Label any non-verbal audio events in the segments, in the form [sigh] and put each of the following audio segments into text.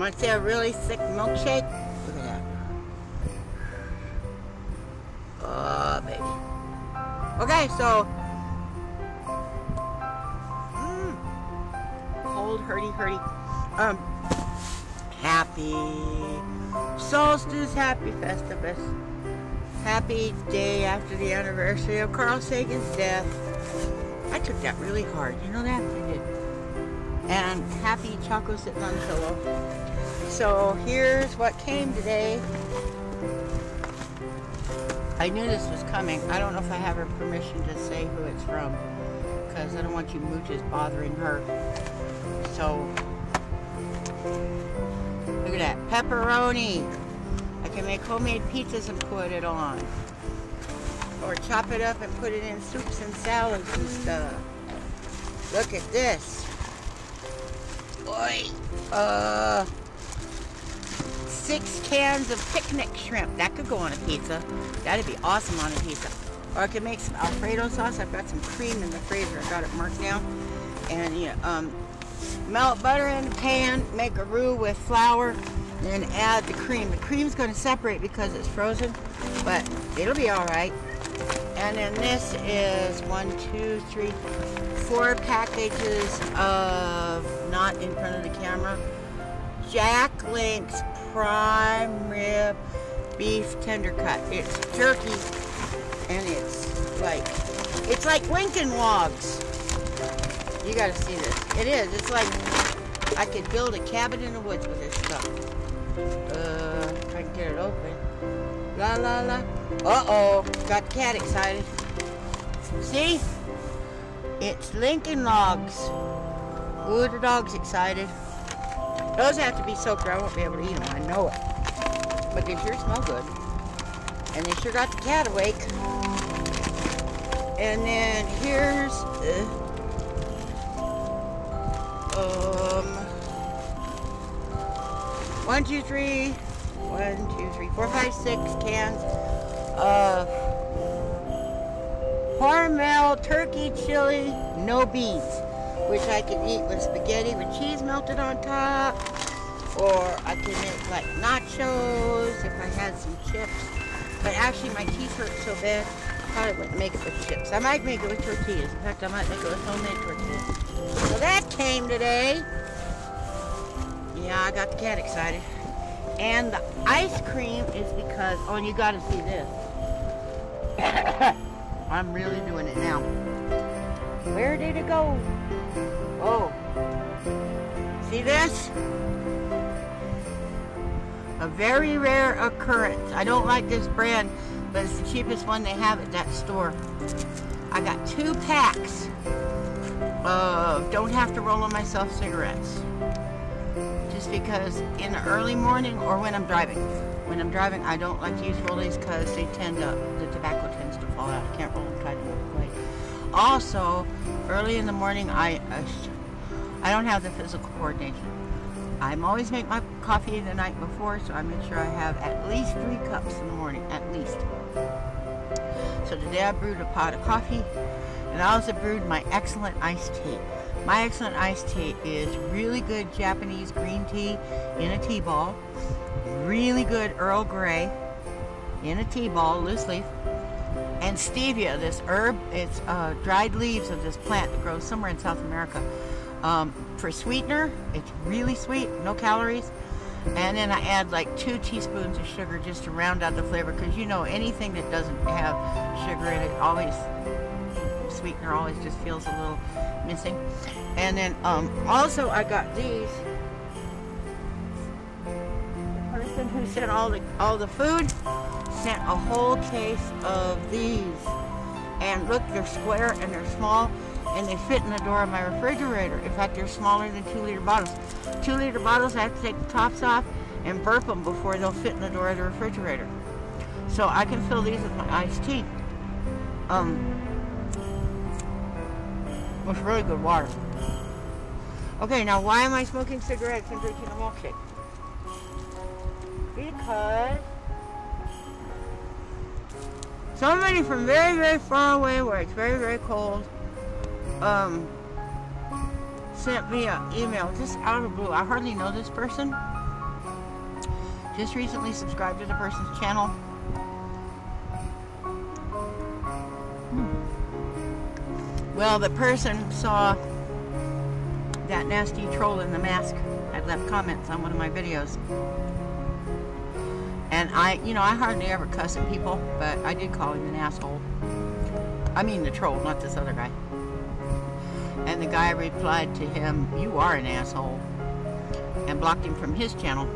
Want to see a really thick milkshake? Look at that. Oh, baby. Okay, so. Mm, cold, hurdy, hurdy. Um, happy solstice, happy festivus. Happy day after the anniversary of Carl Sagan's death. I took that really hard. You know that? I did. And happy Choco sitting on the pillow. So here's what came today. I knew this was coming. I don't know if I have her permission to say who it's from because I don't want you mooches bothering her. So, look at that. Pepperoni. I can make homemade pizzas and put it on. Or chop it up and put it in soups and salads and stuff. Look at this. Boy. Uh, six cans of picnic shrimp. That could go on a pizza. That'd be awesome on a pizza. Or I could make some Alfredo sauce. I've got some cream in the freezer. I got it marked down. And yeah, um, melt butter in the pan, make a roux with flour, then add the cream. The cream's going to separate because it's frozen, but it'll be all right. And then this is one, two, three, four packages of, not in front of the camera, Jack Link's prime rib beef tender cut. It's jerky and it's like it's like Lincoln logs. You gotta see this. It is. It's like I could build a cabin in the woods with this stuff. Uh, I can get it open. La la la. Uh oh, got the cat excited. See? It's Lincoln logs. Ooh, the dog's excited. Those have to be soaked or I won't be able to eat them. I know it. But they sure smell good. And they sure got the cat awake. And then here's... Uh, um... One, two, three... One, two, three, four, five, six cans of Hormel turkey chili, no beans which I can eat with spaghetti with cheese melted on top, or I can make like nachos if I had some chips. But actually my teeth hurt so bad, I probably wouldn't make it with chips. I might make it with tortillas. In fact, I might make it with homemade tortillas. So that came today. Yeah, I got the cat excited. And the ice cream is because, oh, and you gotta see this. [coughs] I'm really doing it now. Where did it go? Oh. See this? A very rare occurrence. I don't like this brand, but it's the cheapest one they have at that store. I got two packs of don't have to roll on myself cigarettes. Just because in the early morning or when I'm driving. When I'm driving, I don't like to use rollies because they tend to, the tobacco tends to fall out. I can't roll them tight. Also, early in the morning, I, I, I don't have the physical coordination. I'm always make my coffee the night before, so I make sure I have at least three cups in the morning, at least. So today I brewed a pot of coffee, and I also brewed my excellent iced tea. My excellent iced tea is really good Japanese green tea in a tea ball, really good Earl Grey in a tea ball, loose leaf, and stevia, this herb. It's uh, dried leaves of this plant that grows somewhere in South America. Um, for sweetener, it's really sweet, no calories. And then I add like two teaspoons of sugar just to round out the flavor because you know anything that doesn't have sugar in it always, sweetener always just feels a little missing. And then um, also I got these. The person who sent all the, all the food sent a whole case of these. And look, they're square and they're small and they fit in the door of my refrigerator. In fact, they're smaller than two liter bottles. Two liter bottles, I have to take the tops off and burp them before they'll fit in the door of the refrigerator. So I can fill these with my iced tea. Um, with really good water. Okay, now why am I smoking cigarettes and drinking a milkshake? Because somebody from very, very far away where it's very, very cold um, sent me an email just out of the blue. I hardly know this person. just recently subscribed to the person's channel. Hmm. Well, the person saw that nasty troll in the mask had left comments on one of my videos. And I, you know, I hardly ever cuss at people, but I did call him an asshole. I mean the troll, not this other guy. And the guy replied to him, you are an asshole. And blocked him from his channel.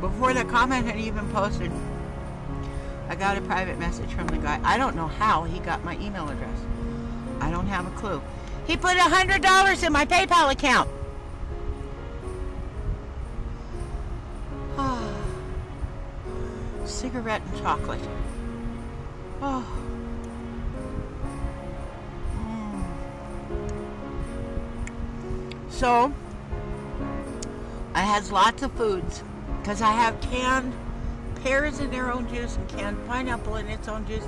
Before the comment had even posted, I got a private message from the guy. I don't know how he got my email address. I don't have a clue. He put a $100 in my PayPal account. Cigarette and chocolate. Oh. Mm. So, I has lots of foods because I have canned pears in their own juice and canned pineapple in its own juice.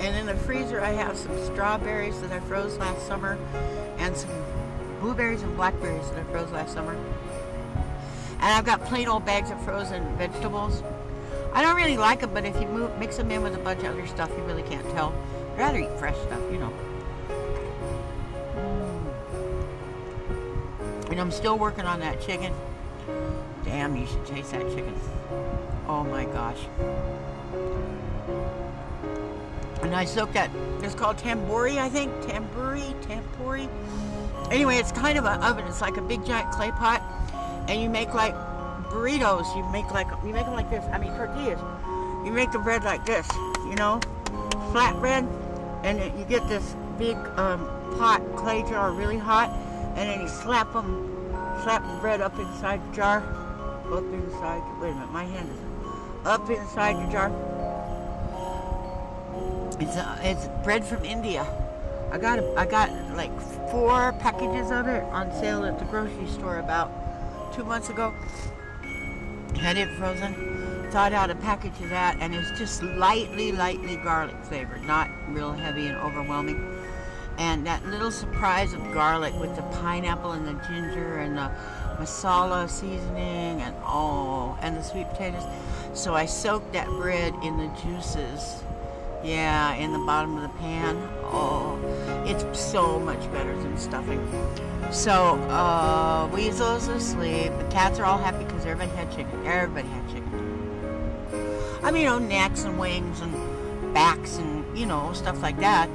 And in the freezer, I have some strawberries that I froze last summer and some blueberries and blackberries that I froze last summer. And I've got plain old bags of frozen vegetables I don't really like them, but if you move, mix them in with a bunch of other stuff, you really can't tell. I'd rather eat fresh stuff, you know. Mm. And I'm still working on that chicken. Damn, you should taste that chicken. Oh my gosh. And I soaked that, it's called tamburi, I think. Tamburi, tempuri. Anyway, it's kind of an oven. It's like a big giant clay pot. And you make like burritos, you make like you make them like this. I mean tortillas. You make the bread like this, you know, flat bread, and you get this big um, pot clay jar really hot, and then you slap them, slap the bread up inside the jar, up inside. Wait a minute, my hand is up inside the jar. It's uh, it's bread from India. I got a, I got like four packages of it on sale at the grocery store about two months ago had it frozen, thawed out a package of that, and it's just lightly, lightly garlic flavored, not real heavy and overwhelming. And that little surprise of garlic with the pineapple and the ginger and the masala seasoning and oh, and the sweet potatoes. So I soaked that bread in the juices. Yeah, in the bottom of the pan. Oh, it's so much better than stuffing. So, uh, Weasel's asleep. The cats are all happy everybody had chicken. Everybody had chicken. I mean, you know, necks and wings and backs and, you know, stuff like that.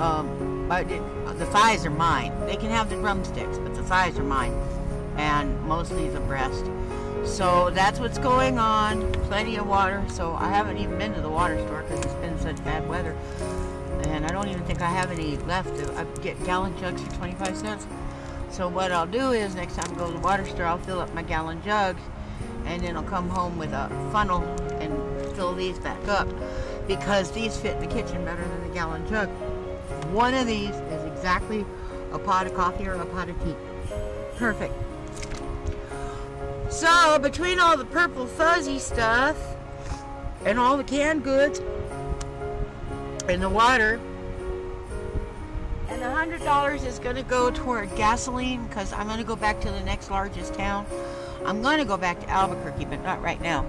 Um, but it, the thighs are mine. They can have the drumsticks, but the thighs are mine. And mostly the breast. So that's what's going on. Plenty of water. So I haven't even been to the water store because it's been such bad weather. And I don't even think I have any left. I get gallon jugs for 25 cents. So what I'll do is next time I go to the water store, I'll fill up my gallon jugs and then I'll come home with a funnel and fill these back up because these fit in the kitchen better than the gallon jug. One of these is exactly a pot of coffee or a pot of tea. Perfect. So between all the purple fuzzy stuff and all the canned goods and the water, and the hundred dollars is going to go toward gasoline because I'm going to go back to the next largest town. I'm going to go back to Albuquerque, but not right now.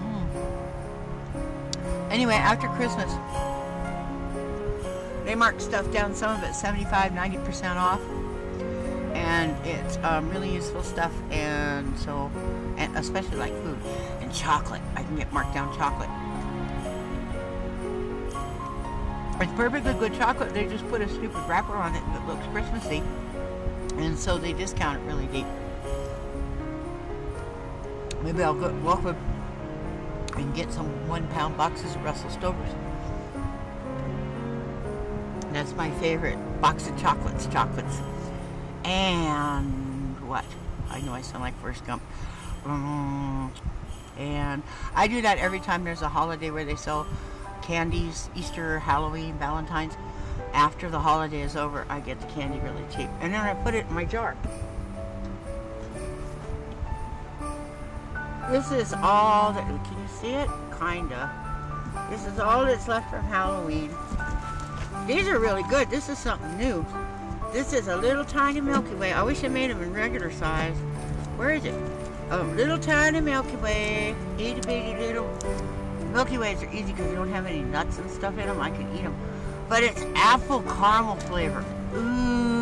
Mm. Anyway, after Christmas, they mark stuff down. Some of it 75, 90% off, and it's um, really useful stuff. And so, and especially like food and chocolate, I can get marked down chocolate. It's perfectly good chocolate. They just put a stupid wrapper on it that looks Christmassy. And so they discount it really deep. Maybe I'll go walk up and get some one pound boxes of Russell Stovers. That's my favorite box of chocolates, chocolates. And what? I know I sound like Forrest Gump. Um, and I do that every time there's a holiday where they sell candies, Easter, Halloween, Valentine's. After the holiday is over, I get the candy really cheap. And then I put it in my jar. This is all that, can you see it? Kinda. This is all that's left from Halloween. These are really good. This is something new. This is a little tiny Milky Way. I wish I made them in regular size. Where is it? A little tiny Milky Way. Itty bitty little. Milky Ways are easy because you don't have any nuts and stuff in them. I can eat them. But it's apple caramel flavor. Ooh.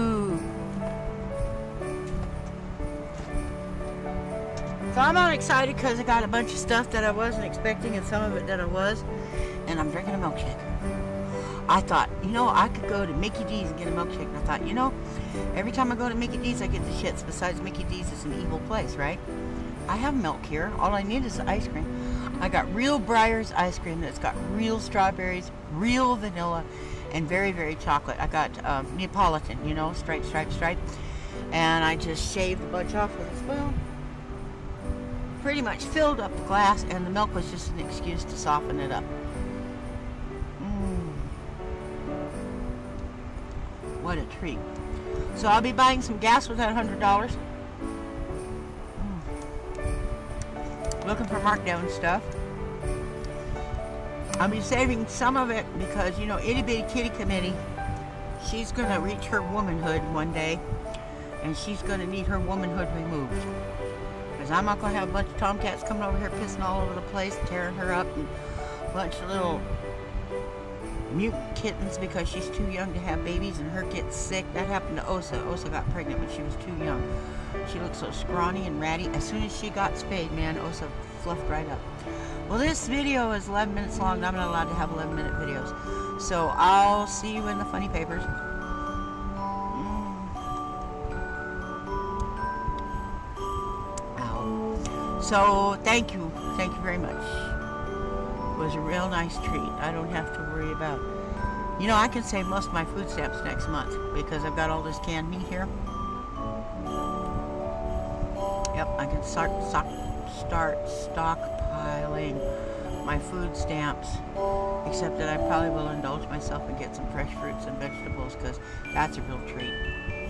So I'm all excited because I got a bunch of stuff that I wasn't expecting and some of it that I was. And I'm drinking a milkshake. I thought, you know, I could go to Mickey D's and get a milkshake. And I thought, you know, every time I go to Mickey D's, I get the shits. Besides, Mickey D's is an evil place, right? I have milk here. All I need is ice cream. I got real Breyers ice cream that's got real strawberries, real vanilla, and very, very chocolate. I got um, Neapolitan, you know, stripe, stripe, stripe. And I just shaved a bunch off with a spoon. Pretty much filled up the glass, and the milk was just an excuse to soften it up. Mm. What a treat. So I'll be buying some gas with that $100. looking for markdown stuff. I'll be saving some of it because, you know, Itty Bitty Kitty Committee, she's going to reach her womanhood one day, and she's going to need her womanhood removed. Because I'm not going to have a bunch of tomcats coming over here pissing all over the place, tearing her up, and a bunch of little mutant kittens because she's too young to have babies and her gets sick. That happened to Osa. Osa got pregnant when she was too young. She looked so scrawny and ratty. As soon as she got spayed, man, Osa fluffed right up. Well, this video is 11 minutes long. I'm not allowed to have 11 minute videos. So I'll see you in the funny papers. So thank you. Thank you very much. It was a real nice treat. I don't have to worry about you know, I can save most of my food stamps next month because I've got all this canned meat here. Yep, I can start, start, start stockpiling my food stamps, except that I probably will indulge myself and get some fresh fruits and vegetables because that's a real treat.